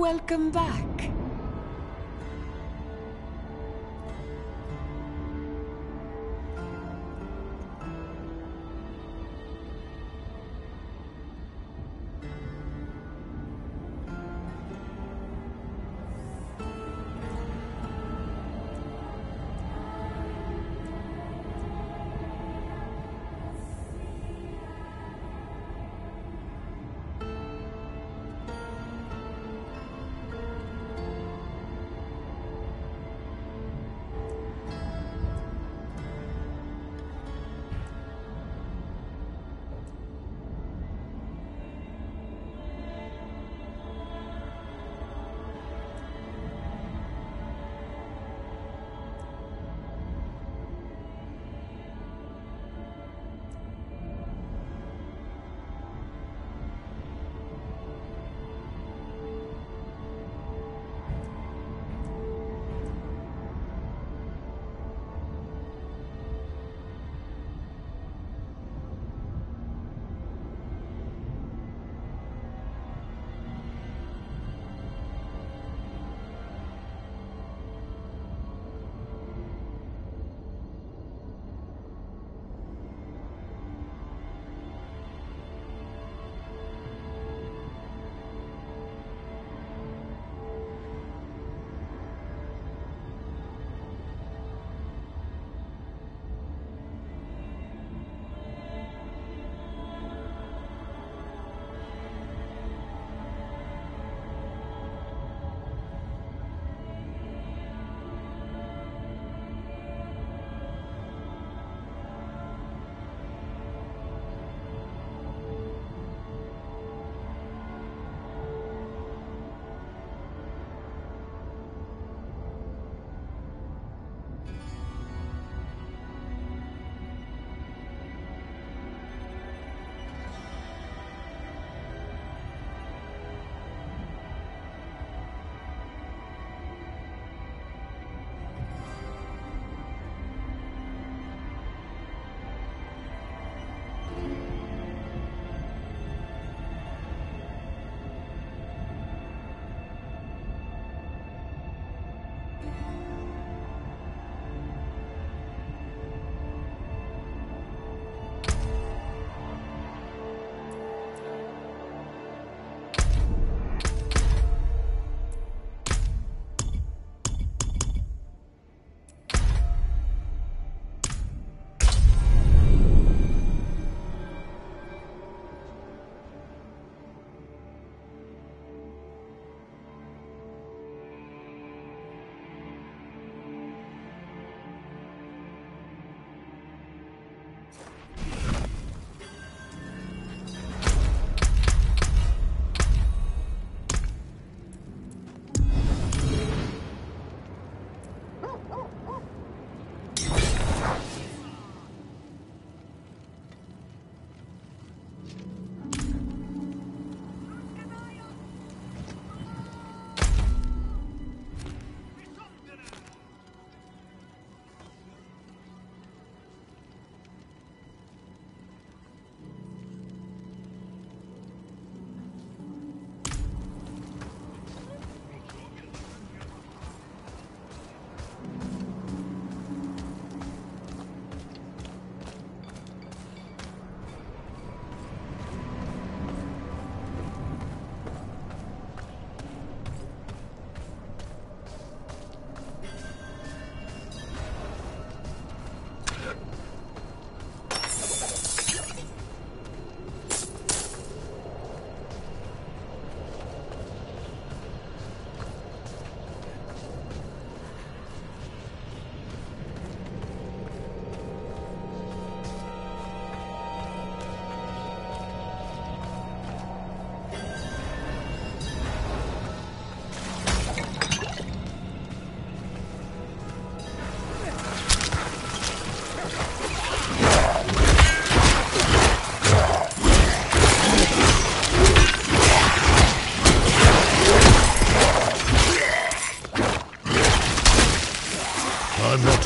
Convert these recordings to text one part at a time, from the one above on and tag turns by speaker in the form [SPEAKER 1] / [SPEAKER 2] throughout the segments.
[SPEAKER 1] Welcome back.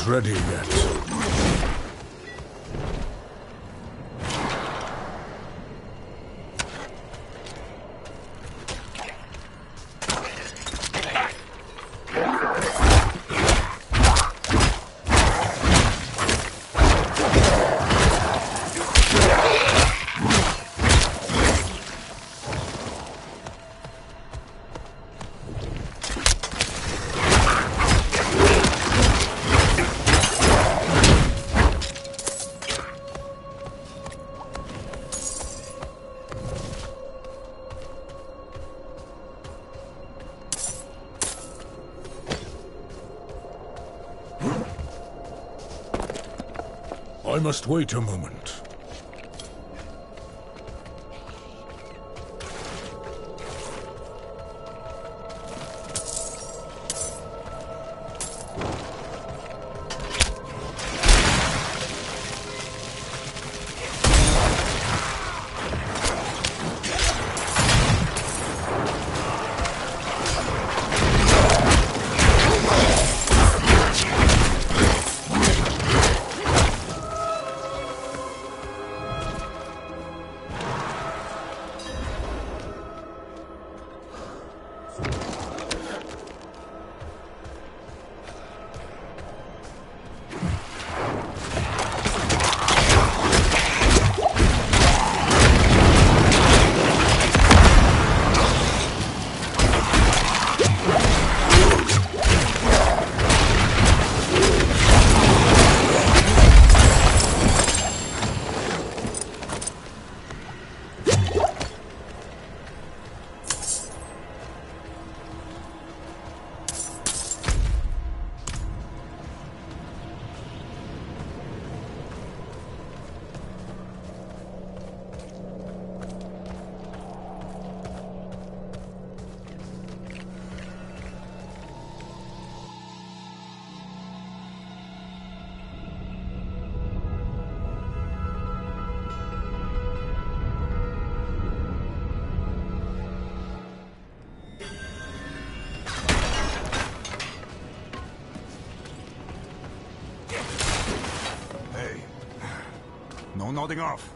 [SPEAKER 2] Ready yet. I must wait a moment.
[SPEAKER 3] No nodding off.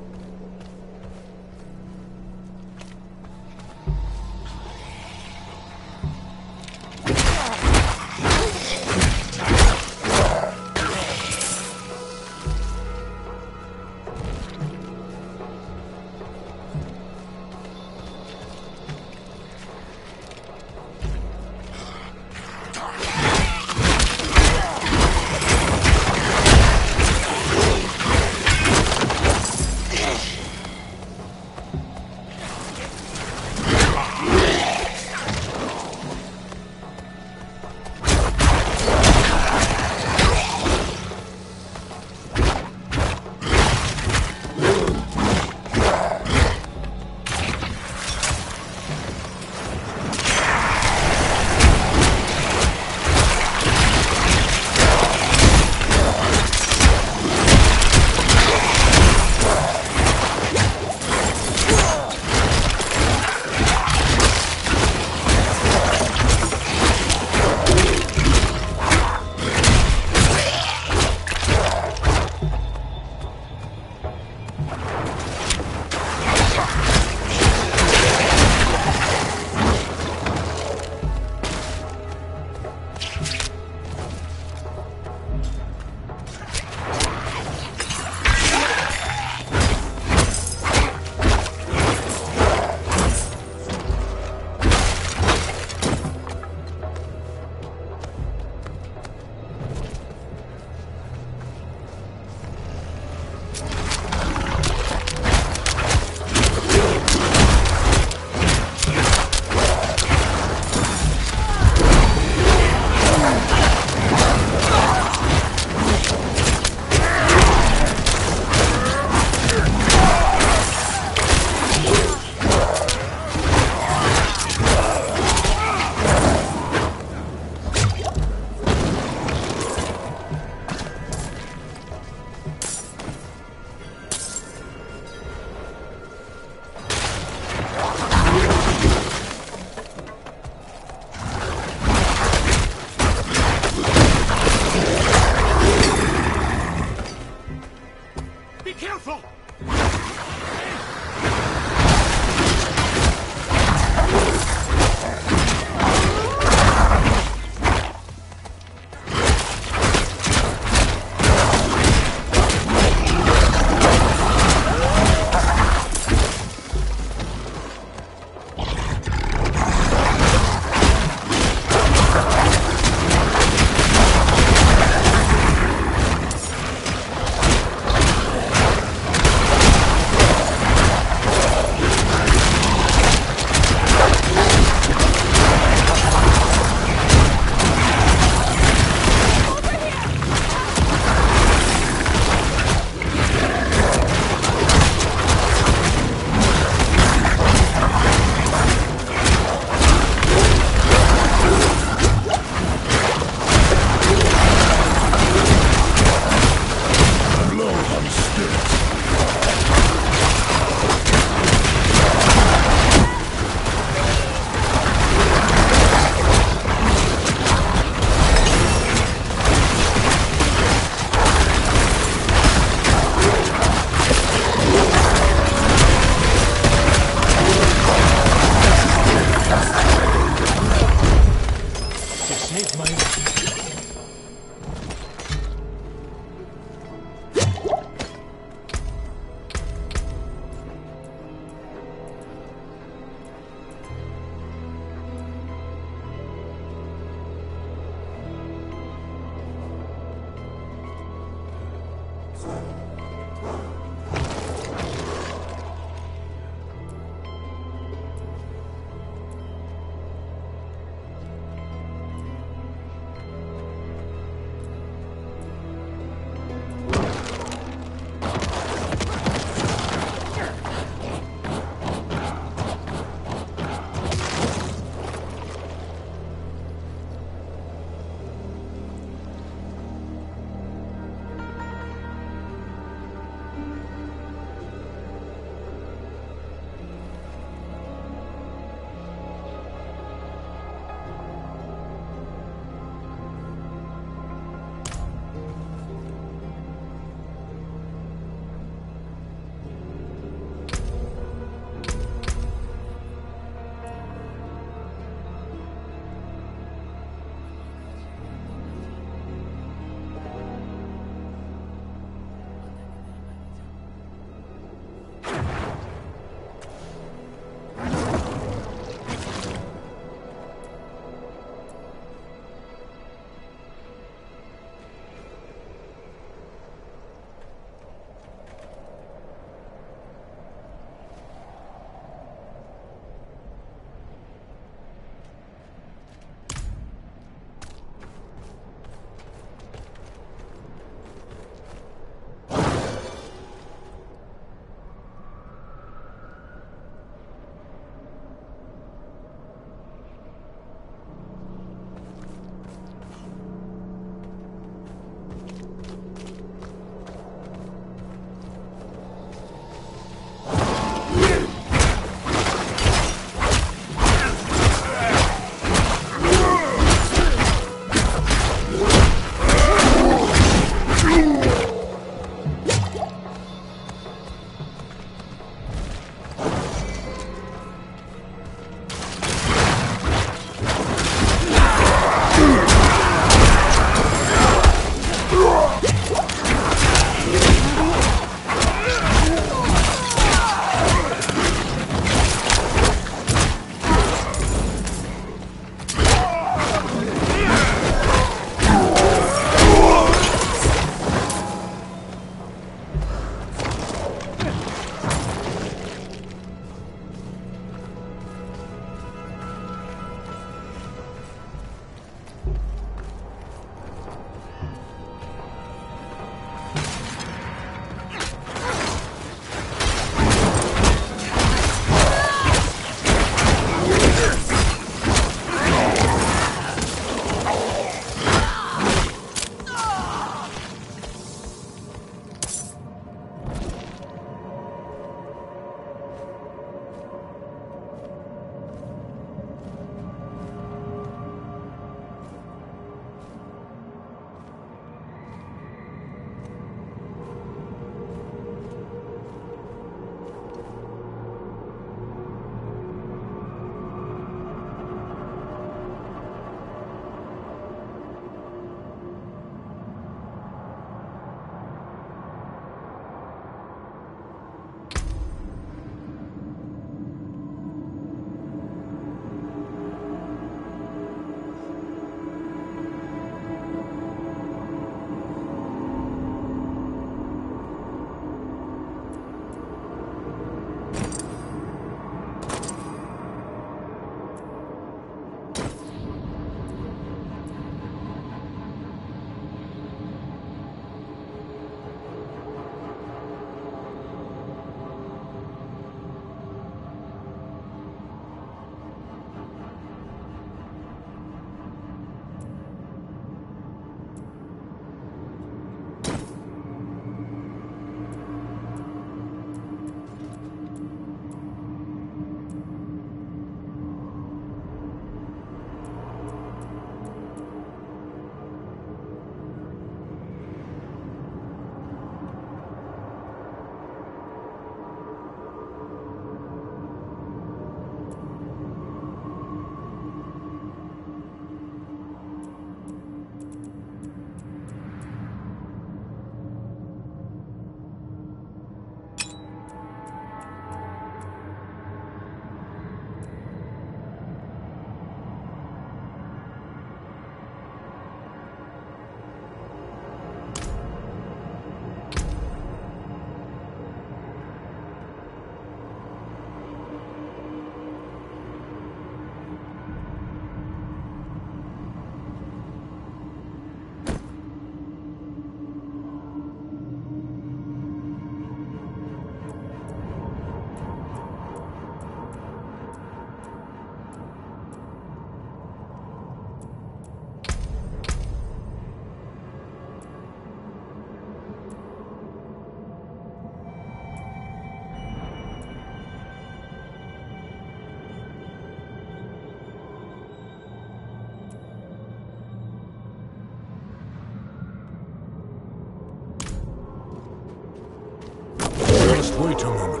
[SPEAKER 2] Wait a moment.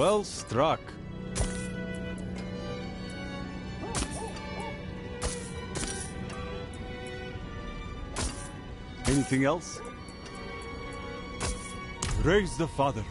[SPEAKER 4] Well struck. Anything else? Raise the father.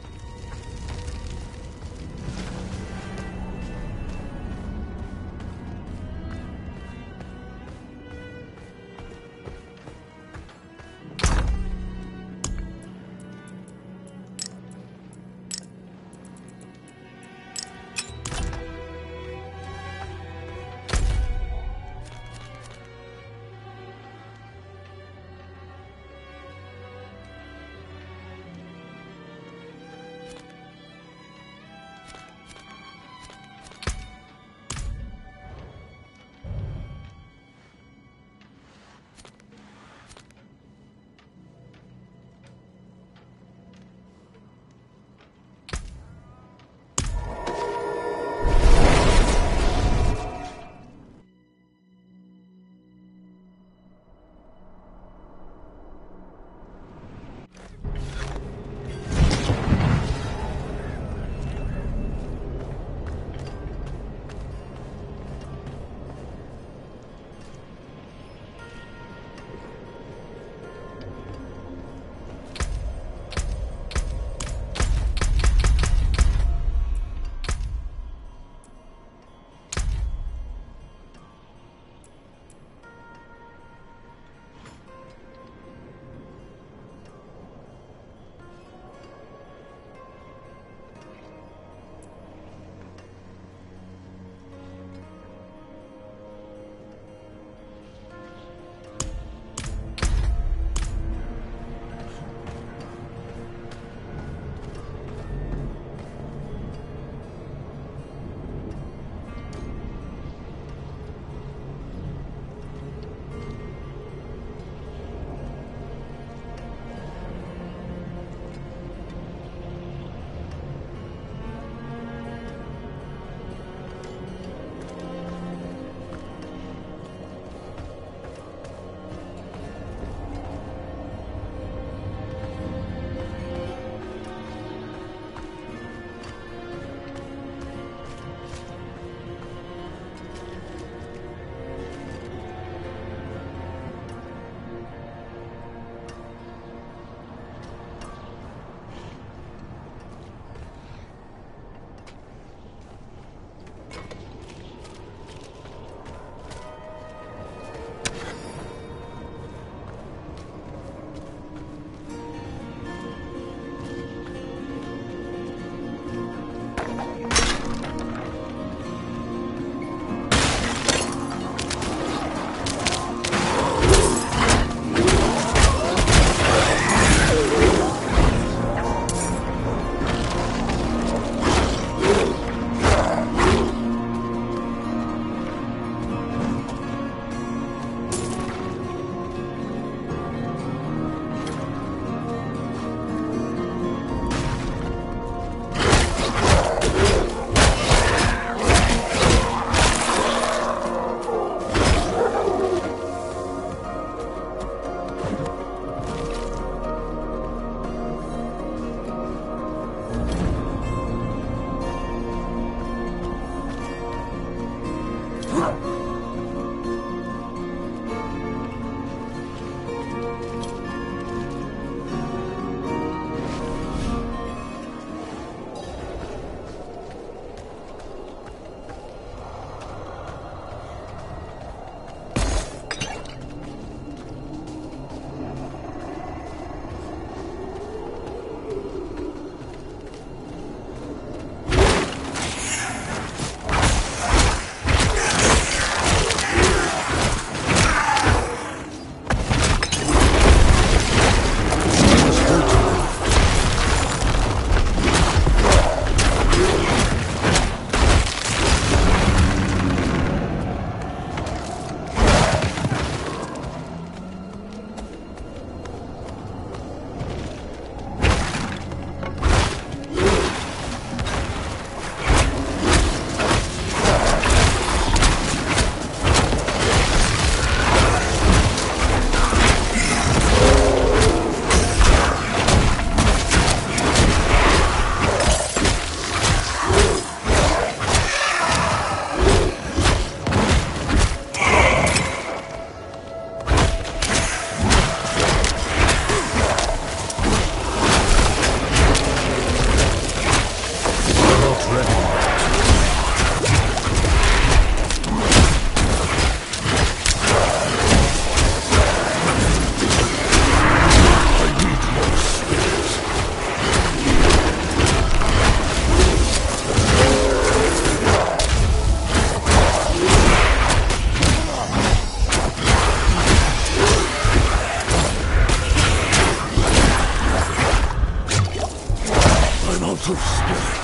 [SPEAKER 2] True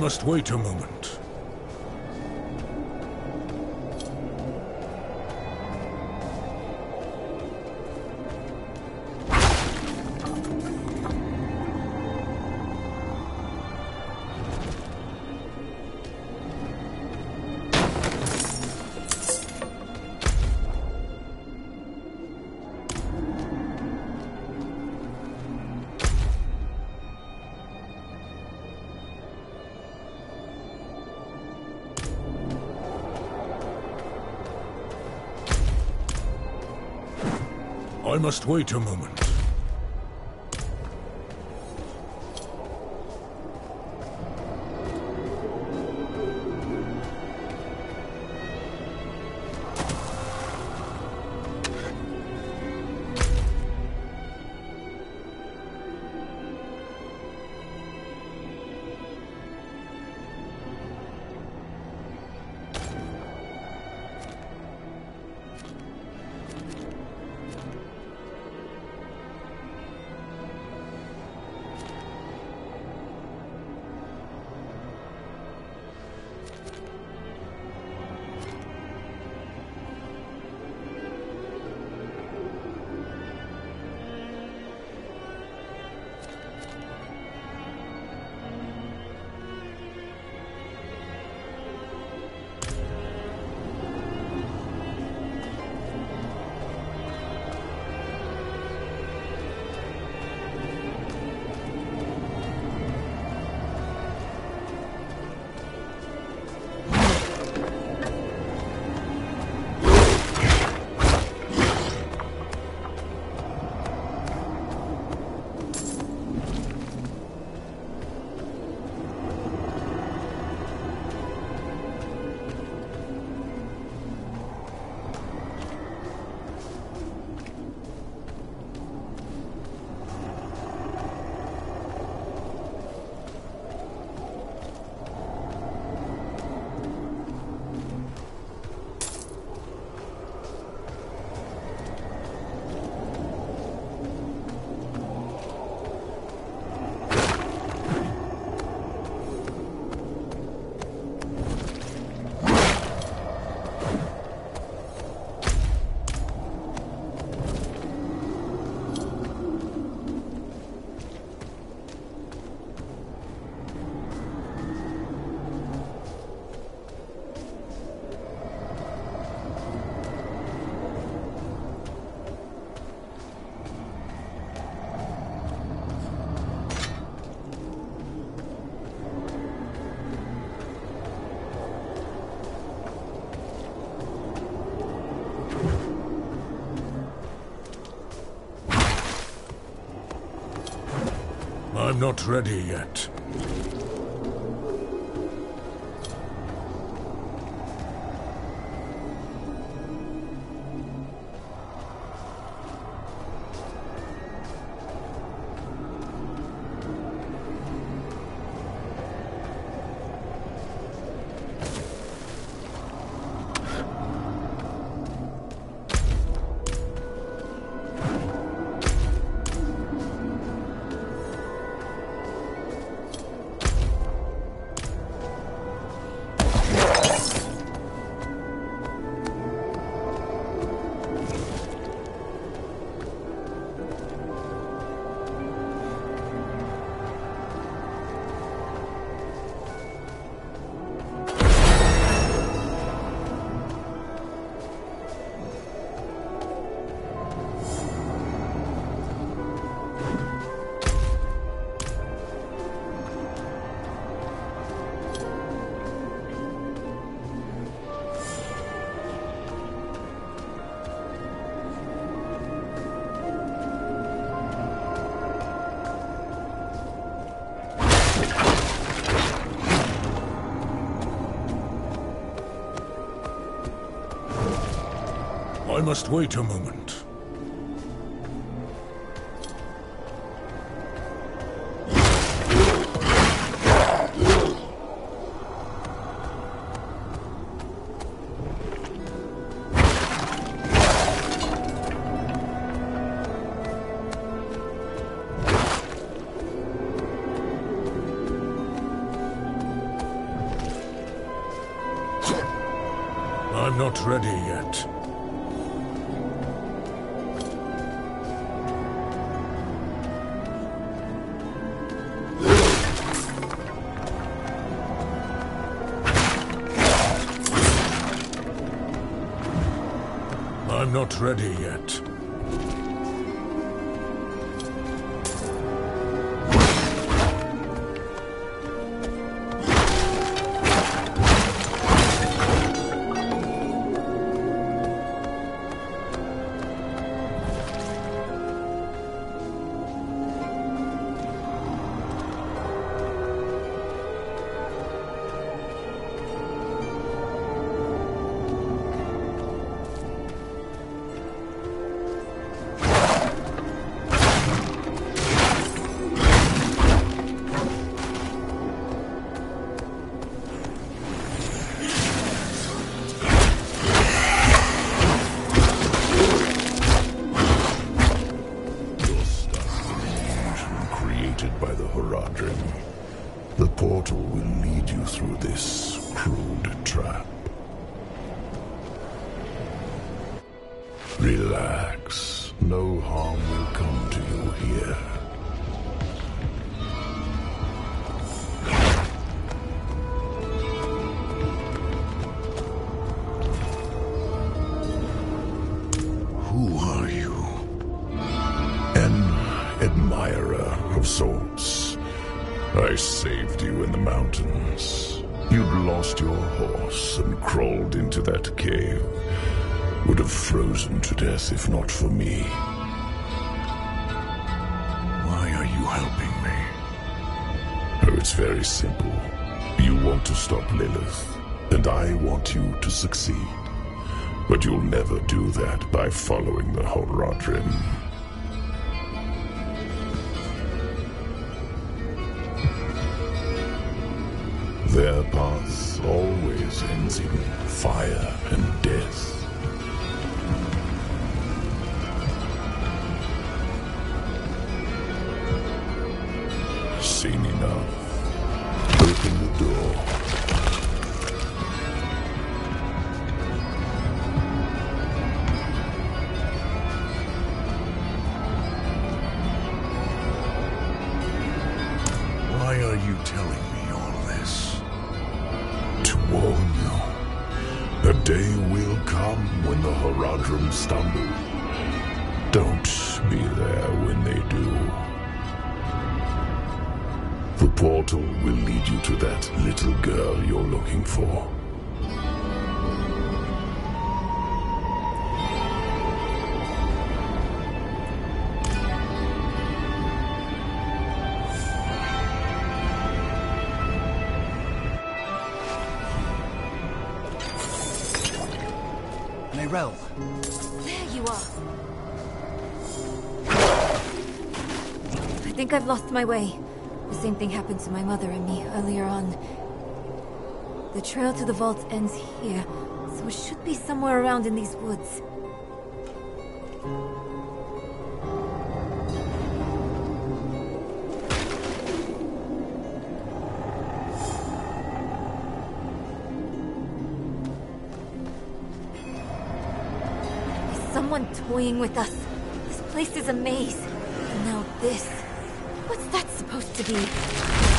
[SPEAKER 2] must wait a moment. I must wait a moment. I'm not ready yet. Must wait a moment.
[SPEAKER 5] Into that cave. Would have frozen to death if not for me.
[SPEAKER 3] Why are you helping me?
[SPEAKER 5] Oh, it's very simple. You want to stop Lilith, and I want you to succeed. But you'll never do that by following the Horadrim. Neyrelle, There you
[SPEAKER 6] are. I think I've lost my way. The same thing happened to my mother and me earlier on. The trail to the vault ends here, so it should be somewhere around in these woods. Toying with us? This place is a maze. And now this. What's that supposed to be?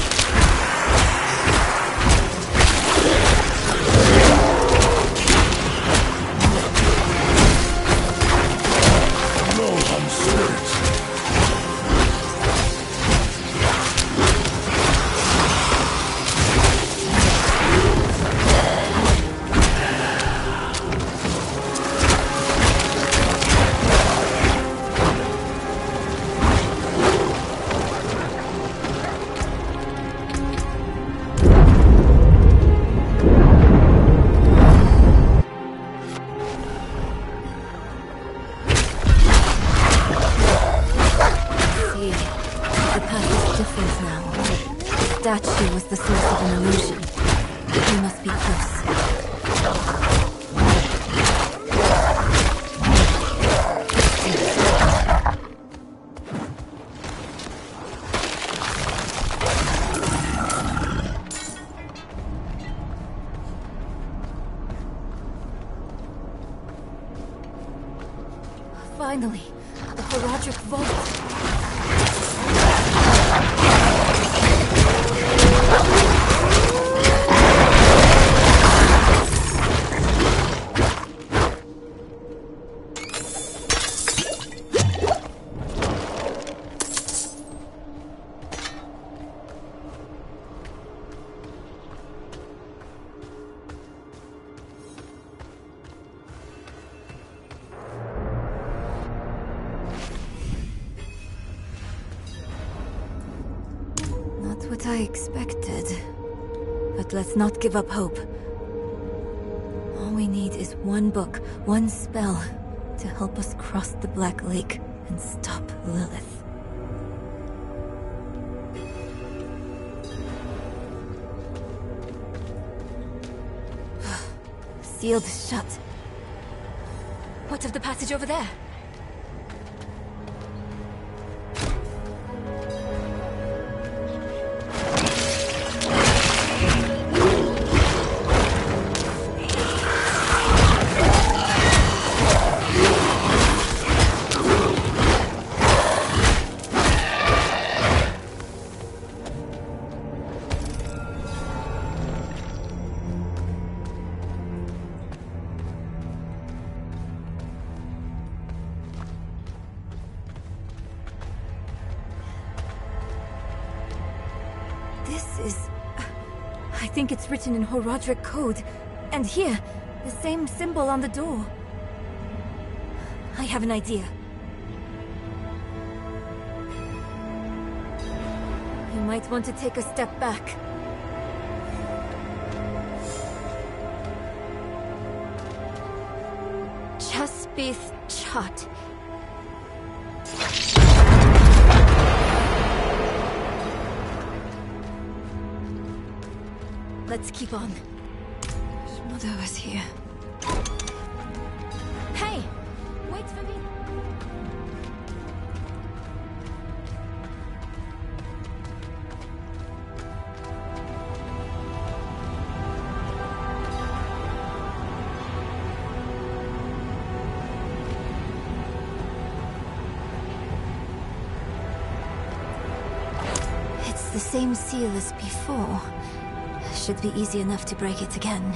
[SPEAKER 6] I expected. But let's not give up hope. All we need is one book, one spell, to help us cross the Black Lake and stop Lilith. Sealed shut. What of the passage over there? It's written in Horadric code. And here, the same symbol on the door. I have an idea. You might want to take a step back. Chaspith Chat. Let's keep on. Mother was here. Hey! Wait for me! It's the same seal as before. Should be easy enough to break it again.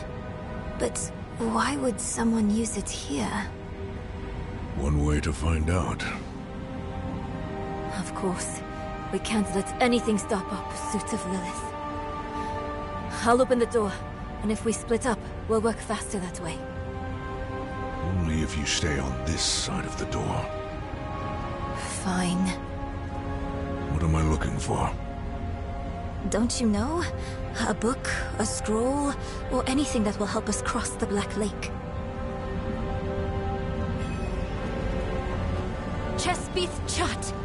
[SPEAKER 6] But why would someone use it here?
[SPEAKER 5] One way to find out.
[SPEAKER 6] Of course, we can't let anything stop our pursuit of Lilith. I'll open the door, and if we split up, we'll work faster that way.
[SPEAKER 5] Only if you stay on this side of the door.
[SPEAKER 6] Fine.
[SPEAKER 5] What am I looking for?
[SPEAKER 6] Don't you know? A book, a scroll, or anything that will help us cross the Black Lake. Chespith Chat!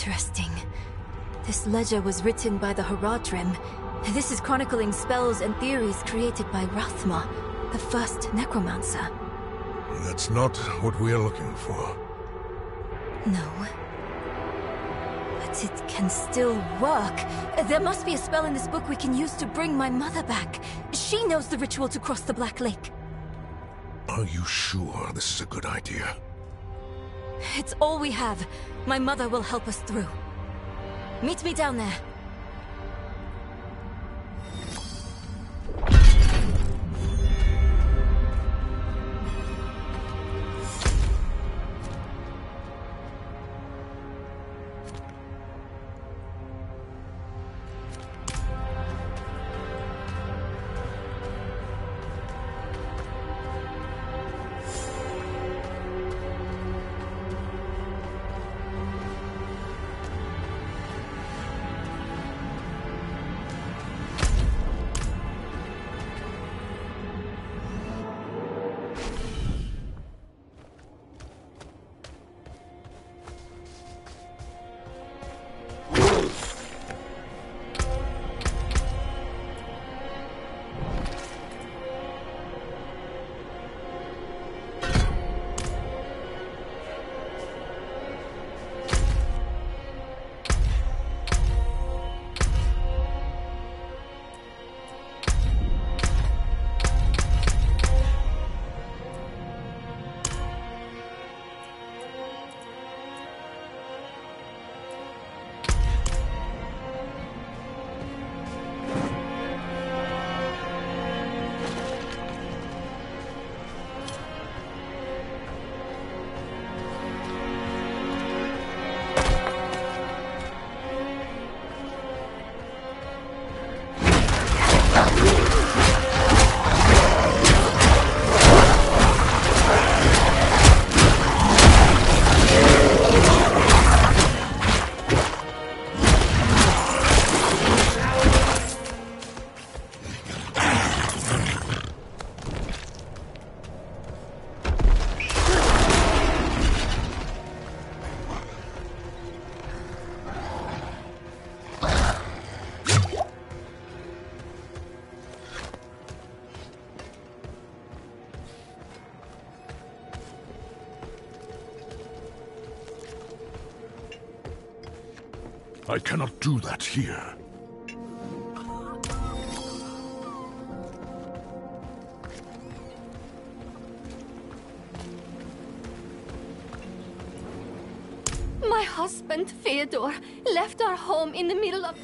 [SPEAKER 6] Interesting. This ledger was written by the Horadrim. This is chronicling spells and theories created by Rathma, the first necromancer.
[SPEAKER 2] That's not what we're looking for.
[SPEAKER 6] No. But it can still work. There must be a spell in this book we can use to bring my mother back. She knows the ritual to cross the Black Lake.
[SPEAKER 2] Are you sure this is a good idea?
[SPEAKER 6] It's all we have. My mother will help us through. Meet me down there.
[SPEAKER 2] I cannot do that here.
[SPEAKER 7] My husband, Theodore, left our home in the middle of...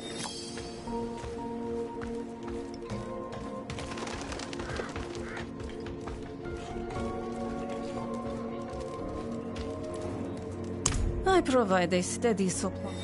[SPEAKER 8] I provide a steady supply.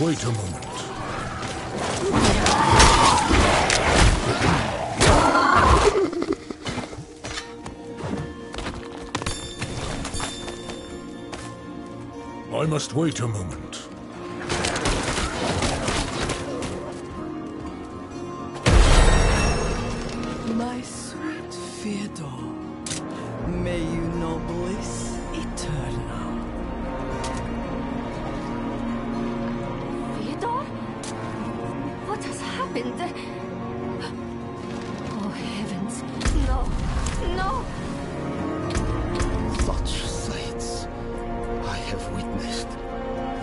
[SPEAKER 1] Wait a moment. I must wait a moment.
[SPEAKER 9] Have witnessed.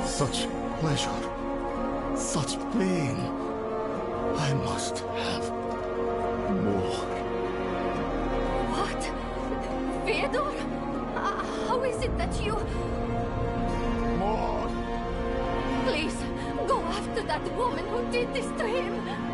[SPEAKER 9] Such pleasure. Such pain. I must have more.
[SPEAKER 7] What? Theodore? Uh, how is it that you...
[SPEAKER 9] More.
[SPEAKER 7] Please, go after that woman who did this to him.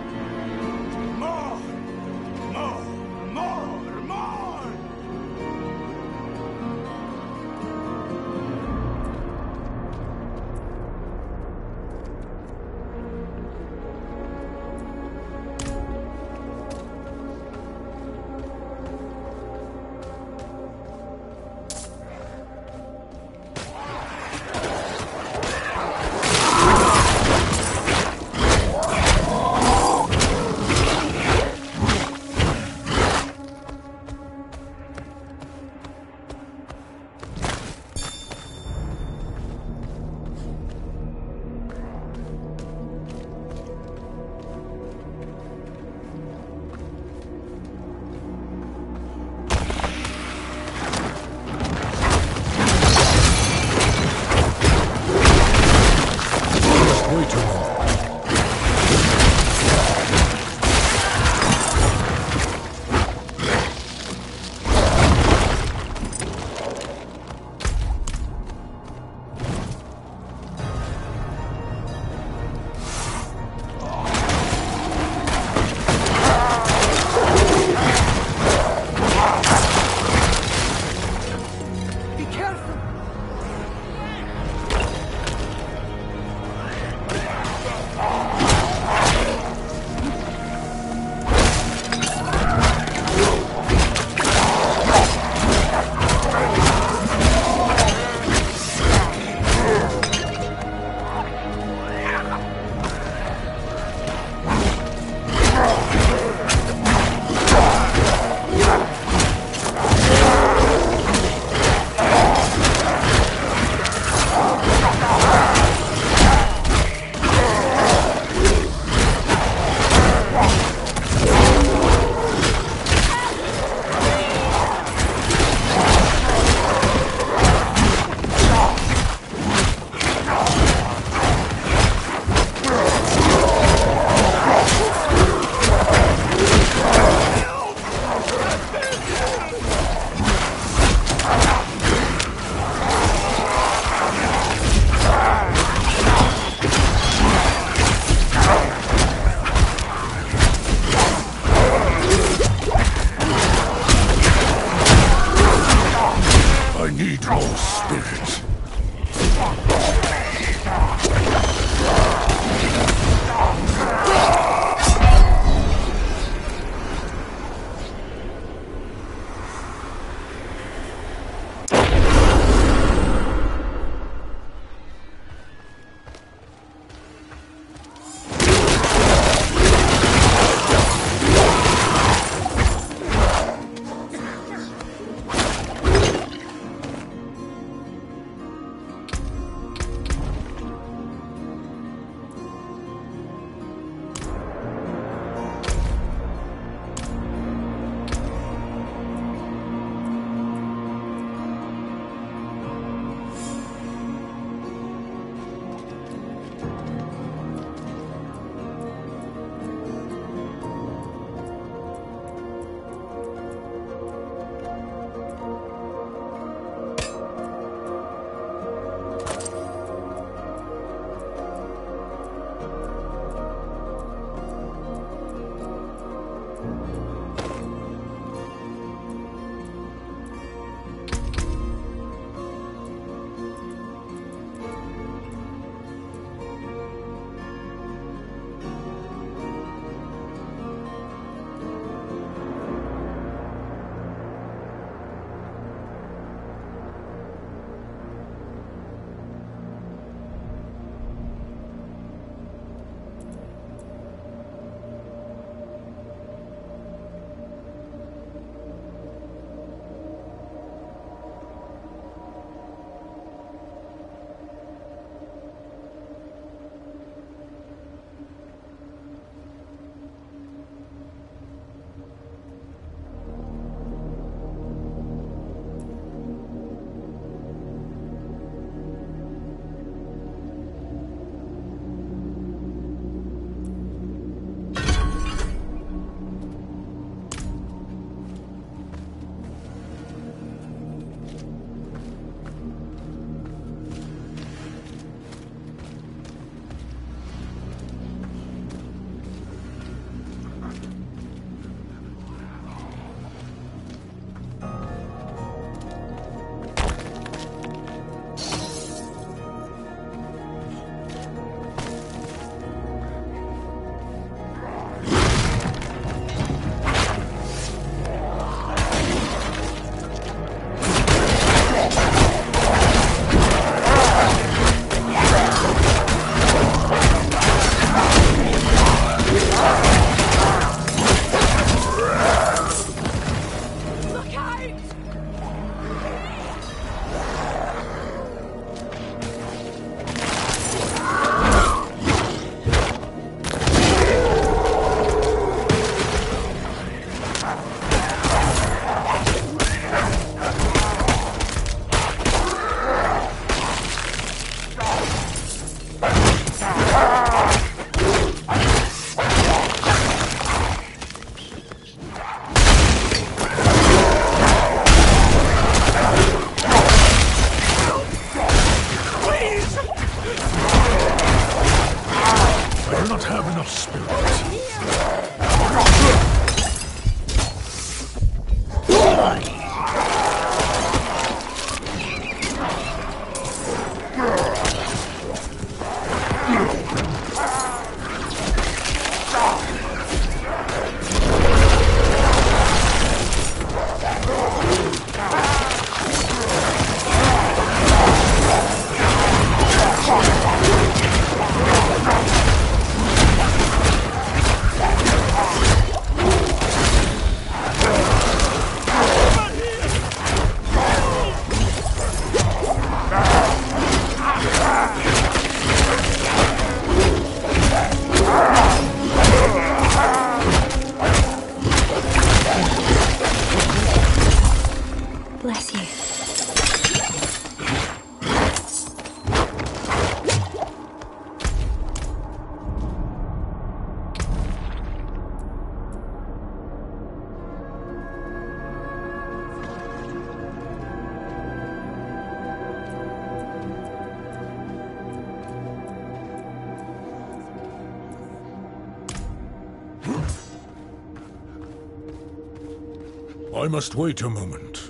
[SPEAKER 2] I must wait a moment.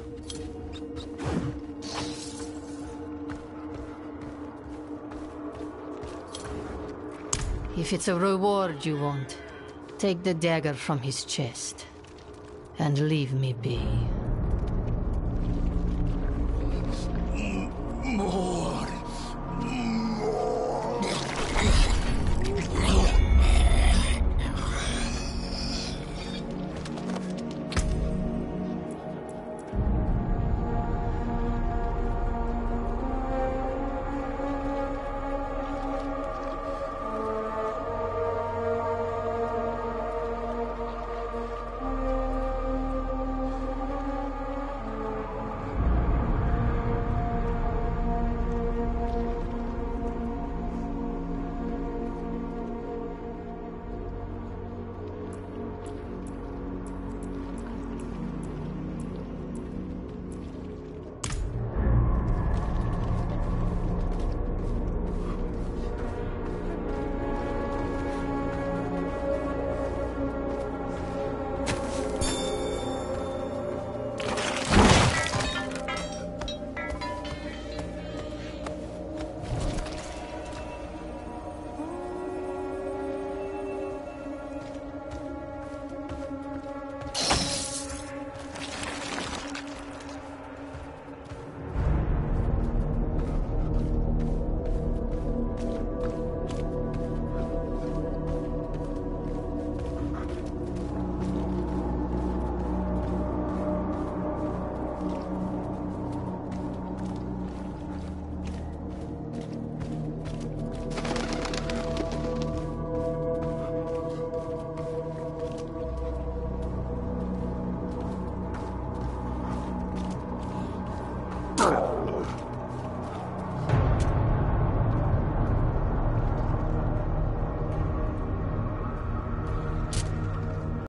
[SPEAKER 1] If it's a reward you want, take the dagger from his chest. And leave me be.